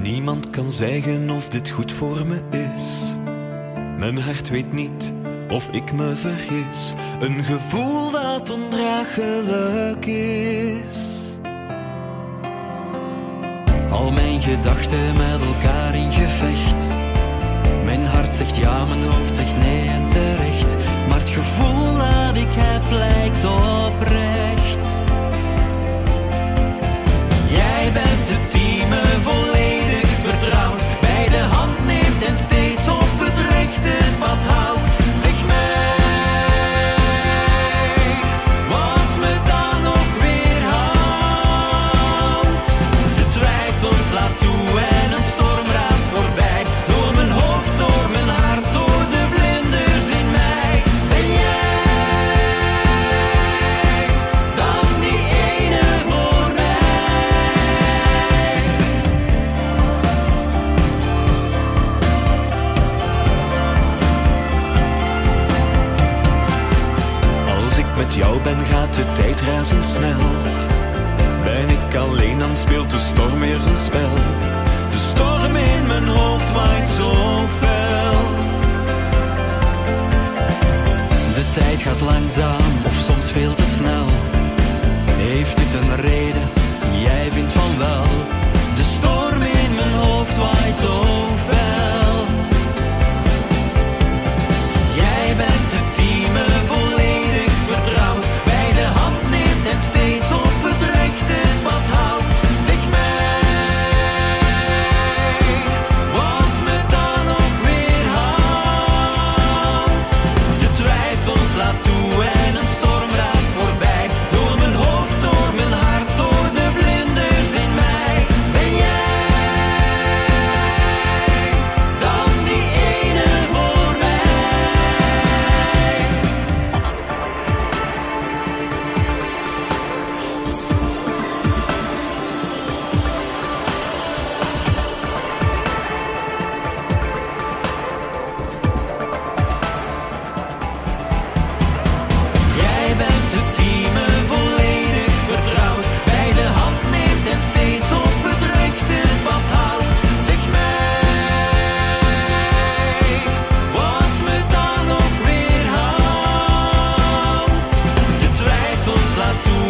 Niemand kan zeggen of dit goed voor me is. Mijn hart weet niet of ik me vergis. Een gevoel dat ondraaglijk is. Al mijn gedachten met elkaar in gevecht. Mijn hart zegt ja, mijn hoofd zegt nee en terecht. Maar het gevoel dat ik heb lijkt oprecht. Met jou ben, gaat de tijd razendsnel. Ben ik alleen, dan speelt de storm weer zijn spel. De storm in mijn hoofd waait zo fel. De tijd gaat langzaam of soms veel te snel. Heeft dit een reden? la.